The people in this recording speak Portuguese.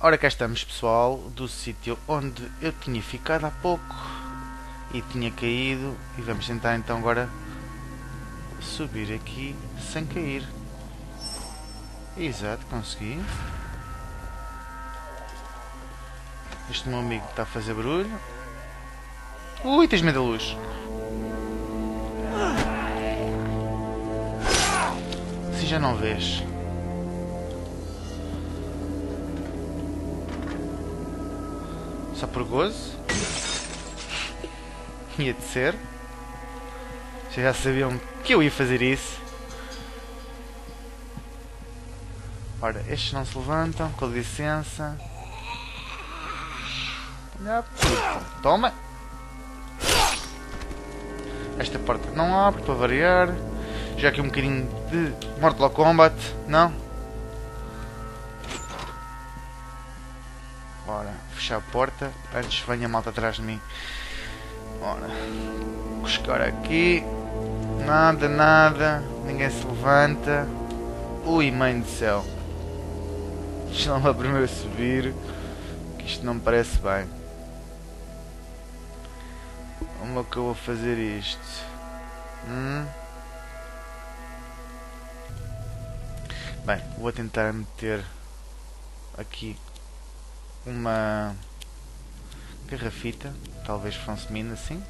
Ora cá estamos pessoal, do sítio onde eu tinha ficado há pouco e tinha caído e vamos tentar então agora subir aqui sem cair. Exato, consegui. Este meu amigo está a fazer barulho. Ui, tens medo da luz. Se já não vês. Só por gozo? Ia de ser. Vocês já sabiam que eu ia fazer isso. Ora, estes não se levantam, com licença. Toma! Esta porta não abre para variar. Já que um bocadinho de Mortal Kombat, não? Ora, fechar a porta antes venha a malta atrás de mim. Ora, buscar aqui. Nada, nada. Ninguém se levanta. Ui, mãe do céu. Vai primeiro subir. Que isto não me parece bem. Como é que eu vou fazer isto? Hum? Bem, vou tentar meter aqui uma garrafita, talvez funcione assim.